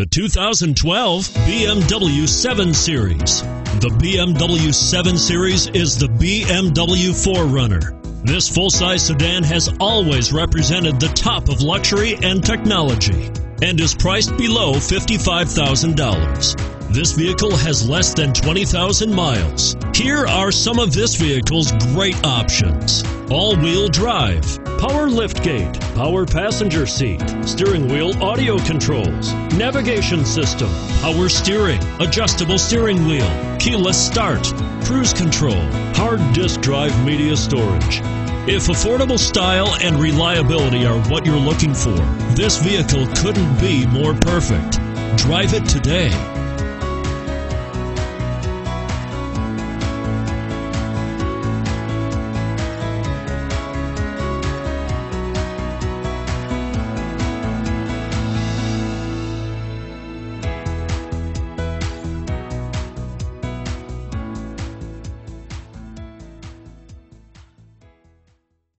The 2012 BMW 7 Series. The BMW 7 Series is the BMW 4Runner. This full-size sedan has always represented the top of luxury and technology and is priced below $55,000. This vehicle has less than 20,000 miles. Here are some of this vehicle's great options. All-wheel drive, power liftgate, power passenger seat, steering wheel audio controls, navigation system, power steering, adjustable steering wheel, keyless start, cruise control, hard disk drive media storage. If affordable style and reliability are what you're looking for, this vehicle couldn't be more perfect. Drive it today.